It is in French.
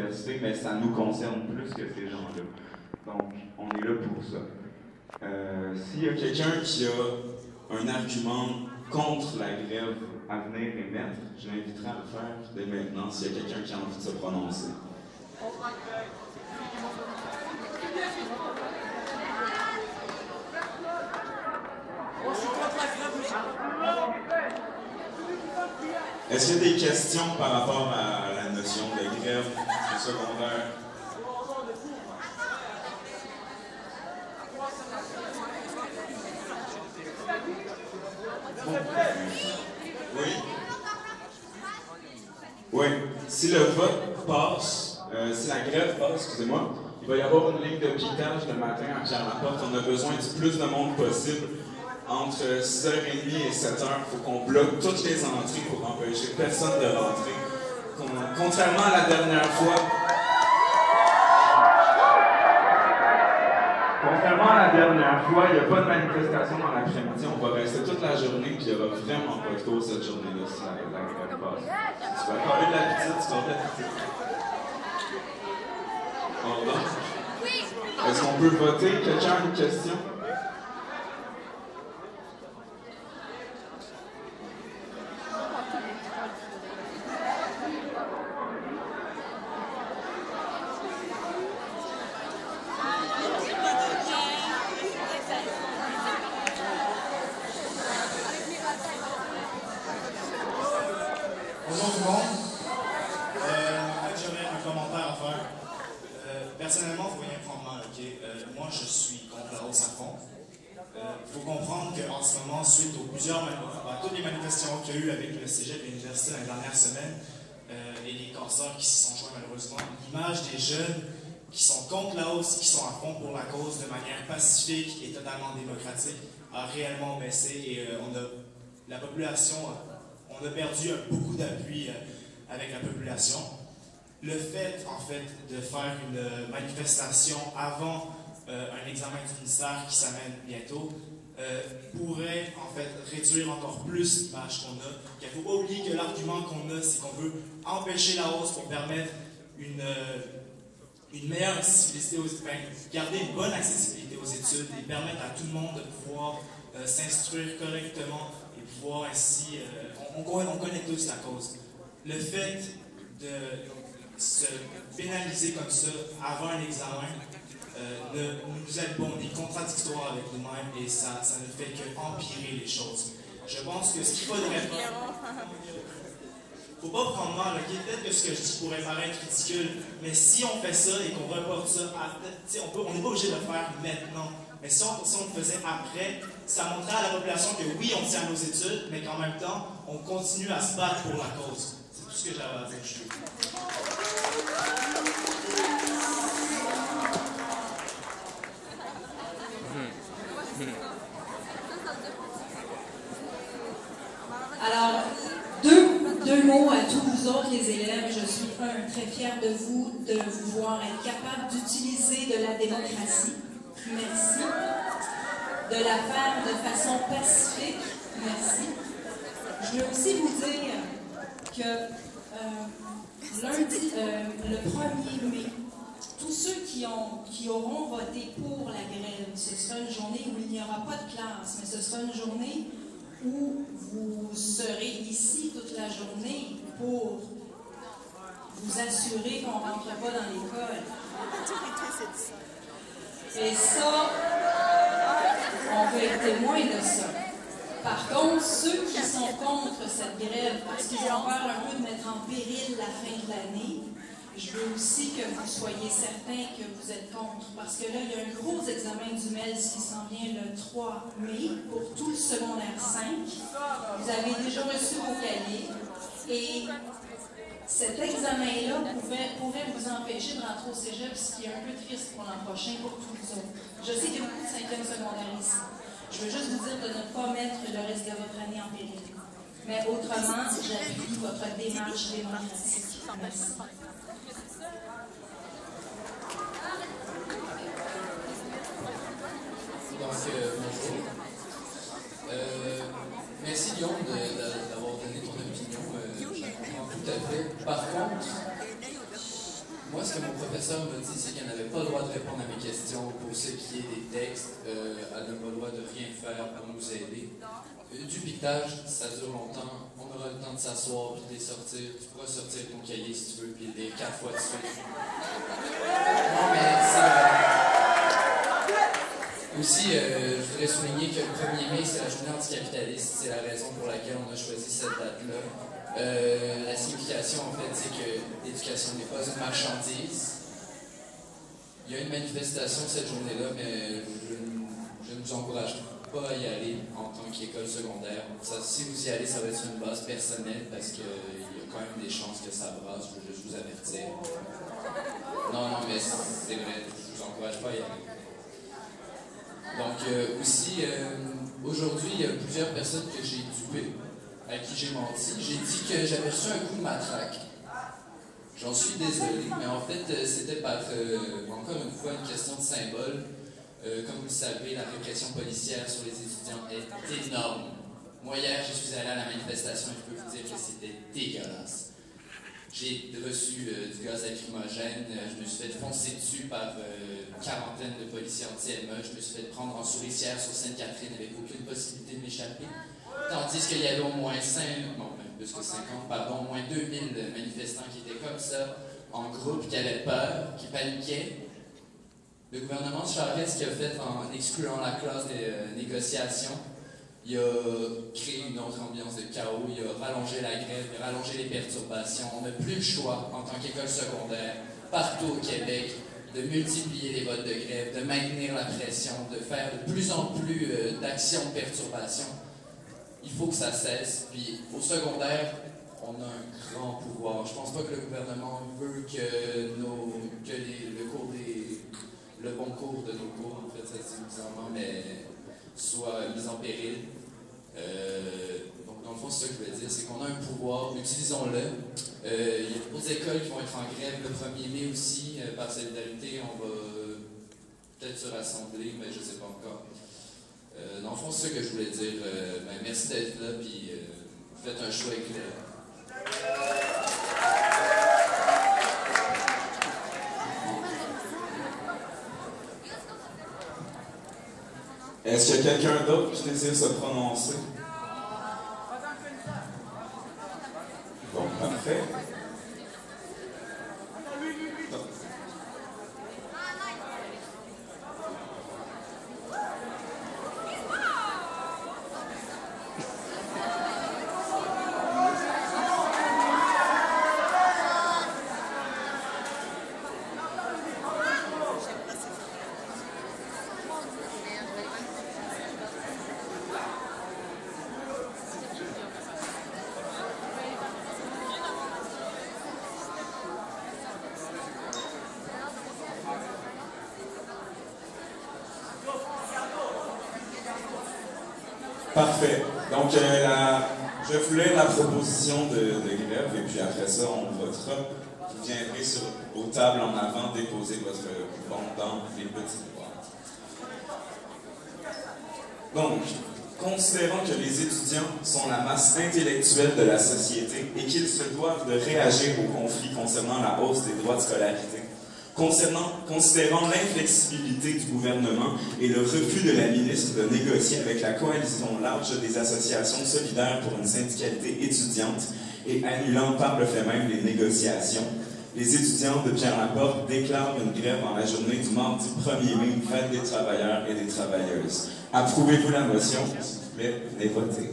l'université, mais ça nous concerne plus que ces gens-là. Donc, on est là pour ça. Euh, S'il y a quelqu'un qui a un argument contre la grève à venir émettre, je l'inviterai à le faire dès maintenant s'il y a quelqu'un qui a envie de se prononcer. Est-ce qu'il y a des questions par rapport à la notion de grève? Secondaire? Oui. Oui. Si le vote passe, euh, si la grève passe, excusez-moi, il va y avoir une ligne de le matin à Pierre-Laporte. On a besoin du plus de monde possible. Entre 6h30 et 7h, il faut qu'on bloque toutes les entrées pour empêcher personne de rentrer. Contrairement à la dernière fois, Contrairement à la dernière fois, il n'y a pas de manifestation dans l'après-midi. On va rester toute la journée, puis il n'y aura vraiment pas de cours cette journée-là si la, grève passe. Tu vas parler de la petite, tu vas petite. Est-ce qu'on peut voter? Quelqu'un a une question? Bonjour tout le monde. Euh, en fait, j'aurais un commentaire à faire. Personnellement, vous voyez prendre mal, ok? Euh, moi, je suis contre la hausse à fond. Il faut comprendre qu'en ce moment, suite aux plusieurs à toutes les manifestations qu'il y a eu avec le cégep et l'université dans les dernières semaines, euh, et les cancers qui s'y sont joints malheureusement, l'image des jeunes qui sont contre la hausse, qui sont à fond pour la cause de manière pacifique et totalement démocratique, a réellement baissé et euh, on a, la population, on a perdu euh, beaucoup d'appui avec la population. Le fait, en fait, de faire une manifestation avant euh, un examen du ministère qui s'amène bientôt euh, pourrait, en fait, réduire encore plus l'image qu'on a. Il faut pas oublier que l'argument qu'on a, c'est qu'on veut empêcher la hausse pour permettre une, euh, une meilleure accessibilité aux ben, garder une bonne accessibilité aux études et permettre à tout le monde de pouvoir s'instruire correctement et pouvoir ainsi. on, on connaît tous la cause. Le fait de se pénaliser comme ça avant un examen euh, nous aide pas. On est contradictoire avec nous-mêmes et ça, ça ne fait qu'empirer les choses. Je pense que ce qu'il faudrait faire. Faut pas prendre mal? Peut-être que ce que je dis pourrait paraître ridicule, mais si on fait ça et qu'on reporte ça, à, on peut- on n'est pas obligé de le faire maintenant. Mais si on, si on le faisait après, ça montrerait à la population que oui, on tient à nos études, mais qu'en même temps, on continue à se battre pour la cause. C'est tout ce que j'avais à dire, je trouve. Alors, deux, deux mots à tous vous autres, les élèves. Je suis, un, très fière de vous, de vous voir être capable d'utiliser de la démocratie. Merci. De la faire de façon pacifique. Merci. Je veux aussi vous dire que euh, lundi, euh, le 1er mai, tous ceux qui, ont, qui auront voté pour la grève, ce sera une journée où il n'y aura pas de classe, mais ce sera une journée où vous serez ici toute la journée pour vous assurer qu'on ne rentre pas dans l'école. Et ça, on peut être témoin de ça. Par contre, ceux qui sont contre cette grève, parce qu'ils ont peur un peu de mettre en péril la fin de l'année, je veux aussi que vous soyez certains que vous êtes contre. Parce que là, il y a un gros examen du MELS qui s'en vient le 3 mai pour tout le secondaire 5. Vous avez déjà reçu vos cahiers. Et cet examen-là pouvait- pourrait vous empêcher de rentrer au cégep, ce qui est un peu triste pour l'an prochain pour tous les autres. Je sais qu'il y a beaucoup de cinquième secondaire ici. Je veux juste vous dire de ne pas mettre le reste de votre année en péril. Mais autrement, j'appuie votre démarche démocratique. Merci. Donc, euh, bonjour. Euh, merci Guillaume de- d'avoir donné ton opinion. Euh, je la comprends tout Par contre, moi, ce que mon professeur m'a dit, c'est qu'elle n'avait pas le droit de répondre à mes questions pour ce qui est des textes. Euh, elle n'a pas le droit de rien faire pour nous aider. Euh, du pictage, ça dure longtemps. On aura le temps de s'asseoir puis de les sortir. Tu pourras sortir ton cahier si tu veux puis les quatre fois de suite. Non, mais c'est Aussi, euh, je voudrais souligner que le 1er mai, c'est la journée anticapitaliste. C'est la raison pour laquelle on a choisi cette date-là. Euh, la signification, en fait, c'est que l'éducation n'est pas une marchandise. Il y a une manifestation cette journée-là, mais je, ne vous encourage pas à y aller en tant qu'école secondaire. Si vous y allez, ça va être une base personnelle parce qu'il y a quand même des chances que ça brasse. Je veux juste vous avertir. Non, non, mais c'est vrai, je vous encourage pas à y aller. Donc, euh, aussi, euh, aujourd'hui, il y a plusieurs personnes que j'ai dupées à qui j'ai menti. J'ai dit que j'avais reçu un coup de matraque. J'en suis désolé, mais en fait, euh, c'était par, euh, encore une fois, une question de symbole. Euh, comme vous le savez, la répression policière sur les étudiants est énorme. Moi, hier, je suis allé à la manifestation et je peux vous dire que c'était dégueulasse. J'ai reçu du gaz lacrymogène, je me suis fait foncer dessus par une quarantaine de policiers anti-ME, je me suis fait prendre en souricière sur Sainte-Catherine avec aucune possibilité de m'échapper. Tandis qu'il y avait au moins 5, non, plus que 50, pardon, au moins 2000 manifestants qui étaient comme ça, en groupe, qui avaient peur, qui paniquaient. Le gouvernement Charest, ce qu'il a fait en excluant la classe des euh, négociations, il a créé une autre ambiance de chaos, il a rallongé la grève, il a rallongé les perturbations. On n'a plus le choix, en tant qu'école secondaire, partout au Québec, de multiplier les votes de grève, de maintenir la pression, de faire de plus en plus euh, d'actions de perturbation il faut que ça cesse. Puis au secondaire, on a un grand pouvoir. Je pense pas que le gouvernement veut que, le bon cours de nos cours, en fait, ça c'est bizarrement, mais soit mis en péril. Euh, donc, dans le fond, ce que je voulais dire, c'est qu'on a un pouvoir, utilisons-le. Euh, il y a d'autres écoles qui vont être en grève le 1er mai aussi, euh, par solidarité. On va peut-être se rassembler, mais je ne sais pas encore. Fond, c'est ça que je voulais dire. Euh, ben, merci d'être là, puis euh, faites un choix éclairé. Est-ce qu'il y a quelqu'un d'autre qui désire se prononcer? Bon, parfait. Donc, euh, je vais vous la proposition de, de, et puis après ça, on votera. Vous viendrez sur, aux tables en avant déposer votre bon dans les petites boîtes. Donc, considérant que les étudiants sont la masse intellectuelle de la société et qu'ils se doivent de réagir aux conflits concernant la hausse des droits de scolarité, Concernant, considérant l'inflexibilité du gouvernement et le refus de la ministre de négocier avec la coalition large des associations solidaires pour une syndicalité étudiante et annulant par le fait même les négociations, les étudiants de Pierre-Laporte déclarent une grève en la journée du mardi 1er mai, fête des travailleurs et des travailleuses. Approuvez-vous la motion? S'il vous plaît, venez voter.